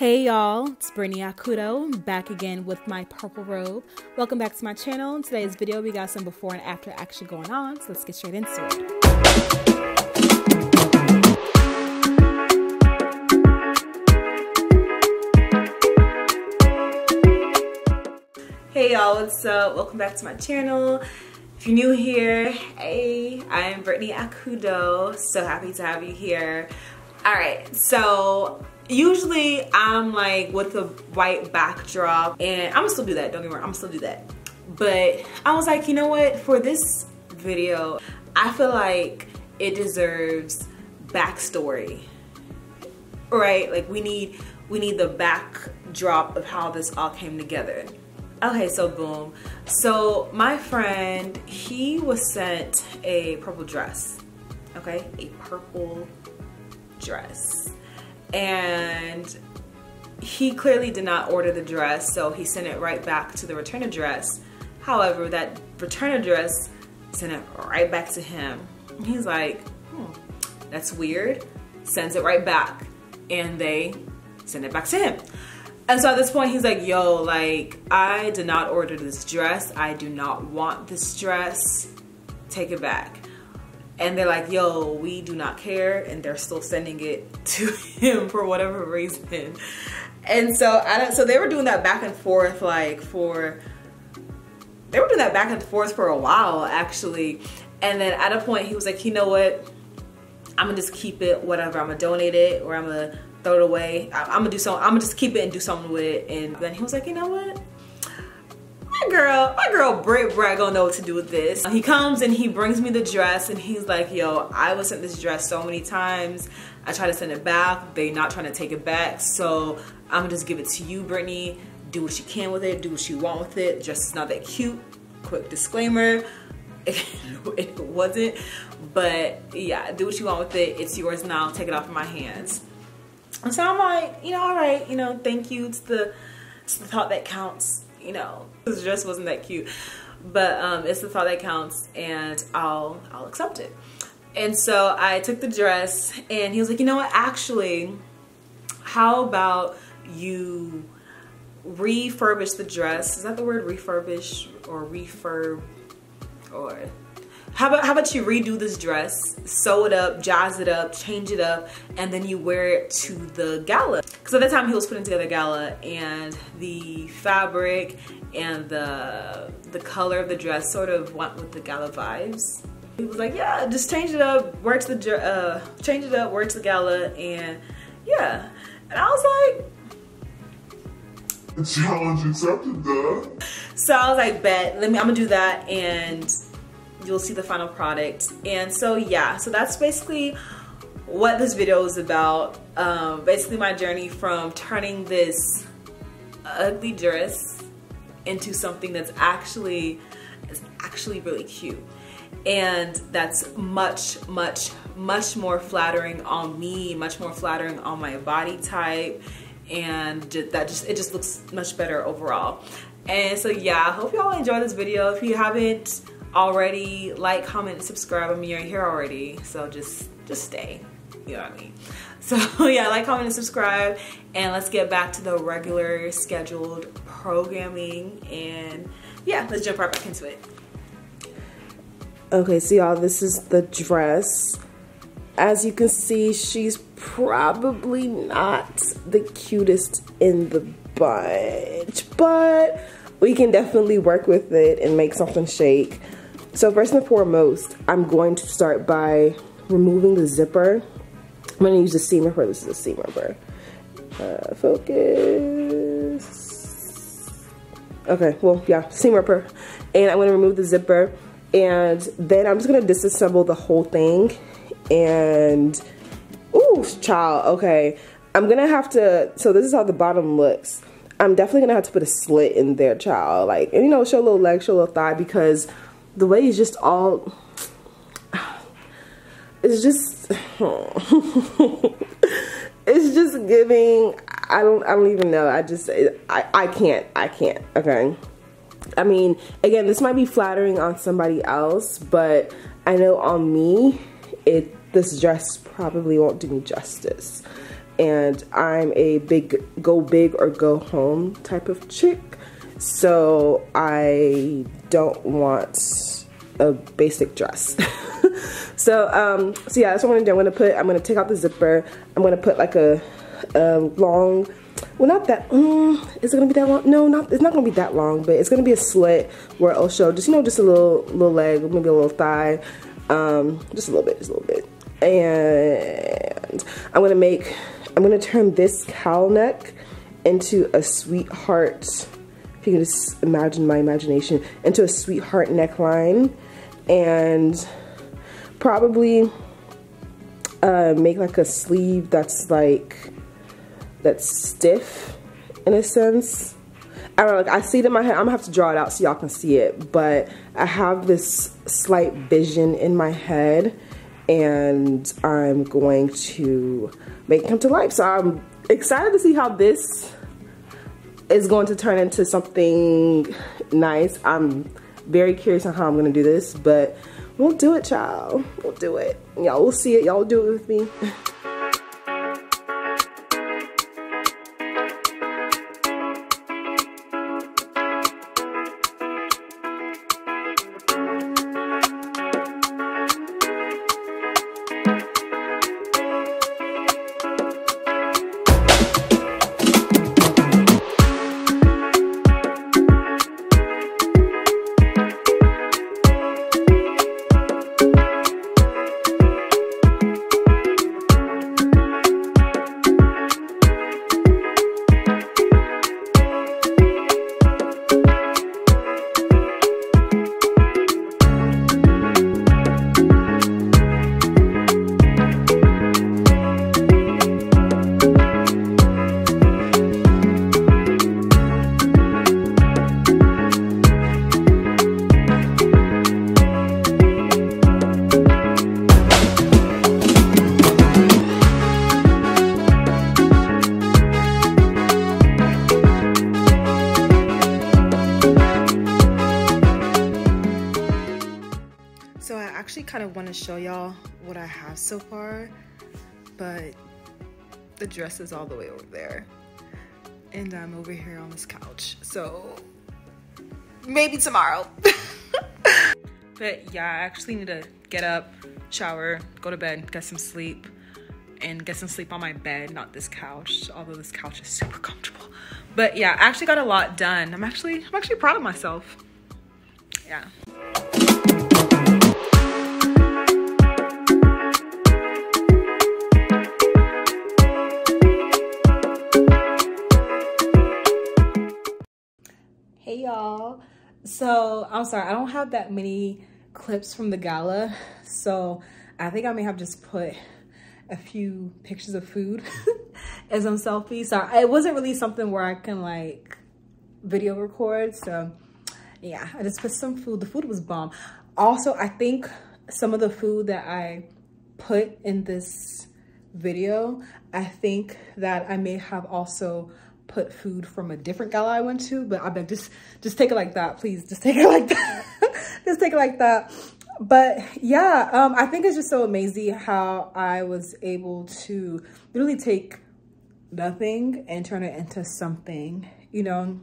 Hey y'all, it's Brittany Akudo back again with my purple robe. Welcome back to my channel. In today's video, we got some before and after action going on, so let's get straight into it. Hey y'all, what's up? Welcome back to my channel. If you're new here, hey, I'm Brittany Akudo. So happy to have you here. All right, so usually I'm like with a white backdrop and I'm gonna still do that, don't get me wrong, I'm gonna still do that. But I was like, you know what, for this video, I feel like it deserves backstory, right? Like we need, we need the backdrop of how this all came together. Okay, so boom. So my friend, he was sent a purple dress, okay? A purple dress and he clearly did not order the dress, so he sent it right back to the return address. However, that return address sent it right back to him. He's like, hmm, that's weird. Sends it right back. And they send it back to him. And so at this point, he's like, yo, like, I did not order this dress. I do not want this dress. Take it back and they're like, yo, we do not care, and they're still sending it to him for whatever reason. And so I don't, so they were doing that back and forth like for they were doing that back and forth for a while actually. And then at a point he was like, you know what? I'm gonna just keep it, whatever. I'm gonna donate it or I'm gonna throw it away. I'm gonna do something. I'm gonna just keep it and do something with it. And then he was like, you know what? My girl, my girl Britt Brad gonna know what to do with this. He comes and he brings me the dress and he's like, yo, I was sent this dress so many times. I try to send it back. They not trying to take it back. So I'm gonna just give it to you, Brittany. Do what you can with it. Do what you want with it. Just is not that cute. Quick disclaimer. it wasn't. But yeah, do what you want with it. It's yours now. Take it off of my hands. And so I'm like, you know, all right, you know, thank you. It's the, it's the thought that counts you know, this dress wasn't that cute. But um, it's the thought that counts and I'll, I'll accept it. And so I took the dress and he was like, you know what, actually, how about you refurbish the dress? Is that the word refurbish or refurb or how about how about you redo this dress, sew it up, jazz it up, change it up, and then you wear it to the gala. Because at that time he was putting together gala and the fabric and the the color of the dress sort of went with the gala vibes. He was like, yeah, just change it up, wear to the uh, change it up, wear to the gala, and yeah. And I was like, challenge accepted, duh. So I was like, bet, let me, I'm gonna do that, and you'll see the final product. And so yeah, so that's basically what this video is about. Um, basically my journey from turning this ugly dress into something that's actually is actually really cute and that's much much much more flattering on me much more flattering on my body type and that just it just looks much better overall and so yeah I hope y'all enjoy this video if you haven't already, like, comment, subscribe. I mean, you're here already, so just just stay. You know what I mean? So yeah, like, comment, and subscribe, and let's get back to the regular scheduled programming. And yeah, let's jump right back into it. Okay, so y'all, this is the dress. As you can see, she's probably not the cutest in the bunch, but we can definitely work with it and make something shake. So first and foremost, I'm going to start by removing the zipper. I'm going to use the seam ripper. This is a seam ripper. Uh, focus. Okay, well, yeah, seam ripper. And I'm going to remove the zipper. And then I'm just going to disassemble the whole thing. And, ooh, child, okay. I'm going to have to, so this is how the bottom looks. I'm definitely going to have to put a slit in there, child. Like, you know, show a little leg, show a little thigh because the way it's just all it's just it's just giving I don't I don't even know I just I I can't I can't okay I mean again this might be flattering on somebody else but I know on me it this dress probably won't do me justice and I'm a big go big or go home type of chick. So I don't want a basic dress. so um, so yeah, that's what I'm gonna do. I'm gonna put I'm gonna take out the zipper. I'm gonna put like a, a long well not that um, is it gonna be that long no not it's not gonna be that long but it's gonna be a slit where it'll show just you know just a little little leg maybe a little thigh um, just a little bit just a little bit and I'm gonna make I'm gonna turn this cowl neck into a sweetheart if you can just imagine my imagination into a sweetheart neckline and probably uh, make like a sleeve that's like that's stiff in a sense. I don't know, like I see it in my head. I'm gonna have to draw it out so y'all can see it, but I have this slight vision in my head and I'm going to make it come to life. So I'm excited to see how this is going to turn into something nice. I'm very curious on how I'm gonna do this, but we'll do it, child. We'll do it. Y'all will see it. Y'all will do it with me. I have so far, but the dress is all the way over there. And I'm over here on this couch. So maybe tomorrow. but yeah, I actually need to get up, shower, go to bed, get some sleep, and get some sleep on my bed, not this couch, although this couch is super comfortable. But yeah, I actually got a lot done. I'm actually I'm actually proud of myself. Yeah. Y'all. So I'm sorry, I don't have that many clips from the gala. So I think I may have just put a few pictures of food as some selfie. So it wasn't really something where I can like video record. So yeah, I just put some food. The food was bomb. Also, I think some of the food that I put in this video, I think that I may have also put food from a different gala I went to, but I bet just just take it like that, please. Just take it like that. just take it like that. But yeah, um, I think it's just so amazing how I was able to literally take nothing and turn it into something, you know?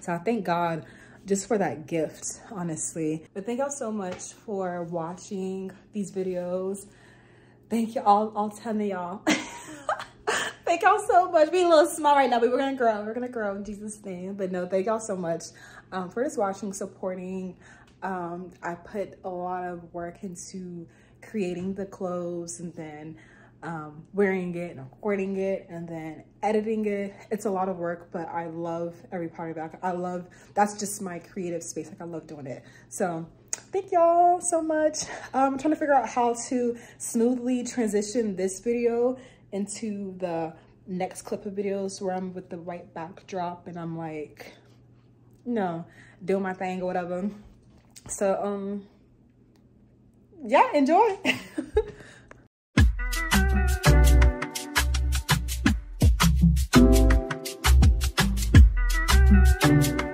So I thank God just for that gift, honestly. But thank y'all so much for watching these videos. Thank you all, all 10 of y'all. thank y'all so much. Being a little small right now, but we're gonna grow. We're gonna grow in Jesus' name. But no, thank y'all so much um, for just watching, supporting. Um, I put a lot of work into creating the clothes and then um, wearing it and recording it and then editing it. It's a lot of work, but I love every part of that. I love, that's just my creative space. Like I love doing it. So thank y'all so much. Um, I'm trying to figure out how to smoothly transition this video into the next clip of videos where I'm with the right backdrop and I'm like, no, doing my thing or whatever. So, um, yeah, enjoy.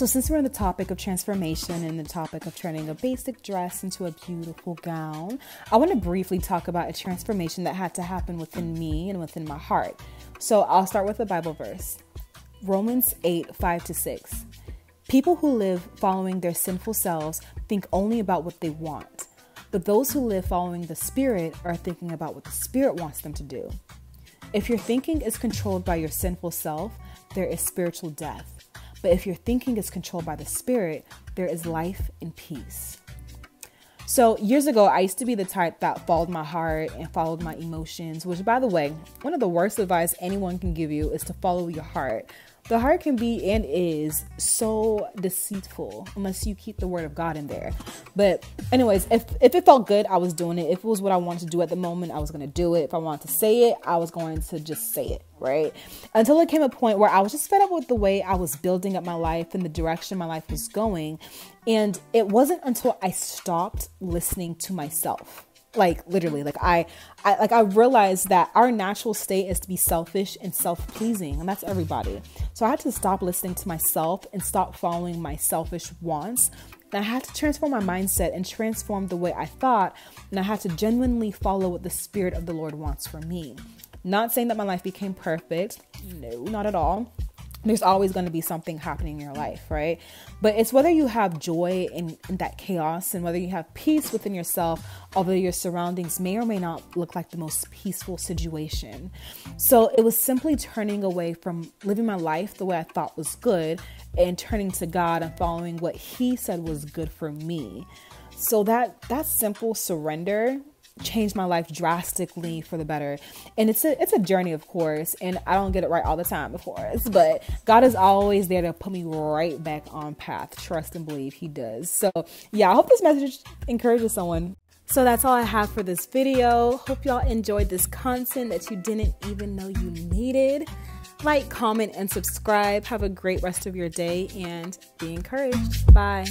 So, since we're on the topic of transformation and the topic of turning a basic dress into a beautiful gown, I want to briefly talk about a transformation that had to happen within me and within my heart. So, I'll start with a Bible verse Romans 8 5 to 6. People who live following their sinful selves think only about what they want, but those who live following the Spirit are thinking about what the Spirit wants them to do. If your thinking is controlled by your sinful self, there is spiritual death. But if your thinking is controlled by the Spirit, there is life and peace. So, years ago, I used to be the type that followed my heart and followed my emotions, which, by the way, one of the worst advice anyone can give you is to follow your heart the heart can be and is so deceitful unless you keep the word of God in there. But anyways, if if it felt good, I was doing it. If it was what I wanted to do at the moment, I was going to do it. If I wanted to say it, I was going to just say it, right? Until it came a point where I was just fed up with the way I was building up my life and the direction my life was going. And it wasn't until I stopped listening to myself like literally like I, I like i realized that our natural state is to be selfish and self-pleasing and that's everybody. So i had to stop listening to myself and stop following my selfish wants. And i had to transform my mindset and transform the way i thought and i had to genuinely follow what the spirit of the lord wants for me. Not saying that my life became perfect. No not at all there's always going to be something happening in your life, right? But it's whether you have joy in, in, that chaos and whether you have peace within yourself, although your surroundings may or may not look like the most peaceful situation. So it was simply turning away from living my life the way I thought was good and turning to God and following what He said was good for me. So that that simple surrender changed my life drastically for the better. And it's a it's a journey, of course, and I don't get it right all the time, of course. But God is always there to put me right back on path. Trust and believe He does. So yeah, I hope this message encourages someone. So that's all I have for this video. Hope y'all enjoyed this content that you didn't even know you needed. Like, comment, and subscribe. Have a great rest of your day and be encouraged. Bye.